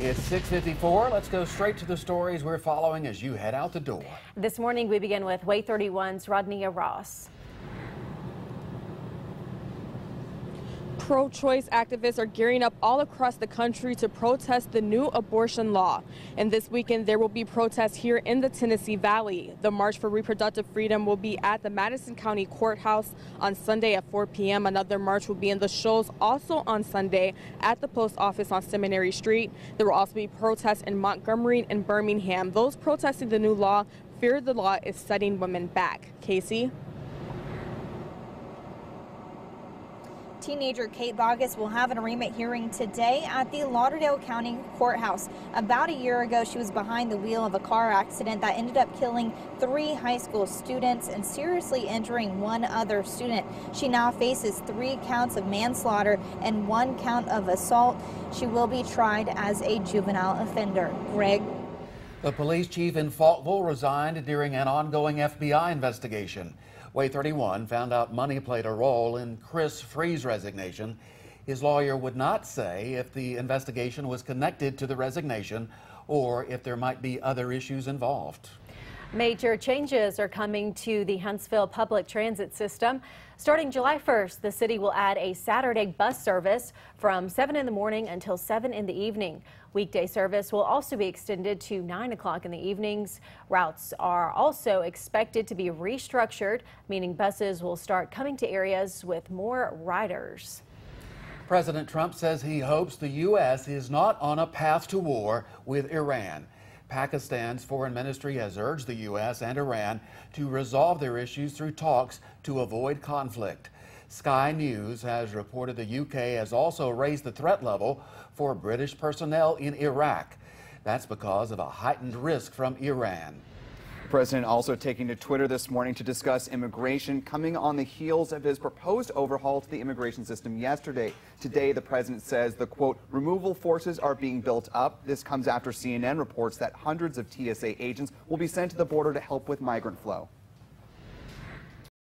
It's 6:54. Let's go straight to the stories we're following as you head out the door. This morning we begin with WAAY 31's Rodnia Ross. Pro choice activists are gearing up all across the country to protest the new abortion law. And this weekend, there will be protests here in the Tennessee Valley. The March for Reproductive Freedom will be at the Madison County Courthouse on Sunday at 4 p.m. Another march will be in the Shoals also on Sunday at the post office on Seminary Street. There will also be protests in Montgomery and Birmingham. Those protesting the new law fear the law is setting women back. Casey? Teenager Kate Bogus will have an arraignment hearing today at the Lauderdale County Courthouse. About a year ago, she was behind the wheel of a car accident that ended up killing three high school students and seriously injuring one other student. She now faces three counts of manslaughter and one count of assault. She will be tried as a juvenile offender. Greg? The police chief in Falkville resigned during an ongoing FBI investigation. WAAY 31 found out money played a role in Chris Free's resignation. His lawyer would not say if the investigation was connected to the resignation or if there might be other issues involved. Major changes are coming to the Huntsville public transit system. Starting July 1st, the city will add a Saturday bus service from 7 in the morning until 7 in the evening. Weekday service will also be extended to 9 o'clock in the evenings. Routes are also expected to be restructured, meaning buses will start coming to areas with more riders. President Trump says he hopes the U.S. is not on a path to war with Iran. Pakistan's foreign ministry has urged the U.S. and Iran to resolve their issues through talks to avoid conflict. Sky News has reported the UK has also raised the threat level for British personnel in Iraq. That's because of a heightened risk from Iran. President also taking to Twitter this morning to discuss immigration coming on the heels of his proposed overhaul to the immigration system yesterday. Today, the president says the quote, removal forces are being built up. This comes after CNN reports that hundreds of TSA agents will be sent to the border to help with migrant flow.